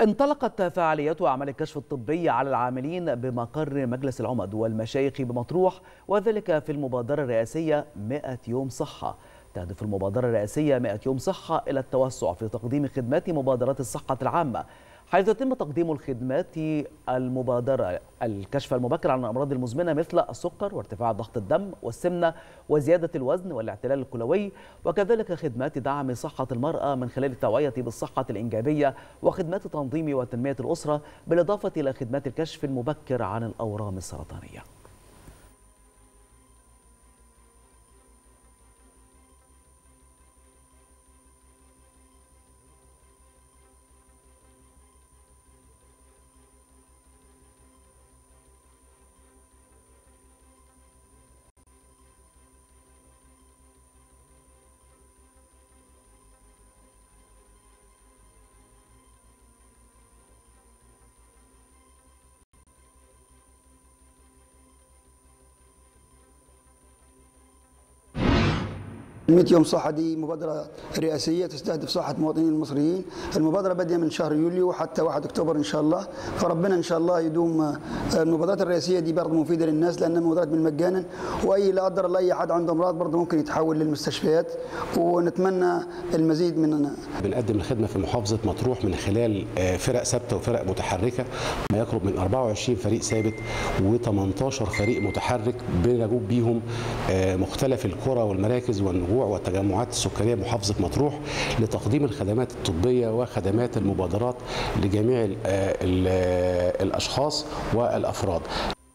انطلقت فعاليات أعمال الكشف الطبي على العاملين بمقر مجلس العمد والمشايخ بمطروح وذلك في المبادرة الرئاسية 100 يوم صحة. تهدف المبادرة الرئاسية 100 يوم صحة إلى التوسع في تقديم خدمات مبادرات الصحة العامة. حيث يتم تقديم الخدمات المبادرة الكشف المبكر عن الأمراض المزمنة مثل السكر وارتفاع ضغط الدم والسمنة وزيادة الوزن والاعتلال الكلوي وكذلك خدمات دعم صحة المرأة من خلال التوعية بالصحة الإنجابية وخدمات تنظيم وتنمية الأسرة بالإضافة إلى خدمات الكشف المبكر عن الأورام السرطانية. ال100 يوم صحة دي مبادرة رئاسية تستهدف صحة المواطنين المصريين. المبادرة بادية من شهر يوليو حتى 1 أكتوبر إن شاء الله. فربنا إن شاء الله يدوم المبادرات الرئاسية دي برضه مفيدة للناس لأنها مبادرات بالمجانا وأي لا قدر الله أي حد عنده أمراض برضه ممكن يتحول للمستشفيات. ونتمنى المزيد من بنقدم الخدمة في محافظة مطروح من خلال فرق ثابتة وفرق متحركة. ما يقرب من 24 فريق ثابت و18 فريق متحرك بنجوب بيهم مختلف القرى والمراكز والنجوع والتجمعات السكريه بمحافظة مطروح لتقديم الخدمات الطبية وخدمات المبادرات لجميع الأشخاص والأفراد.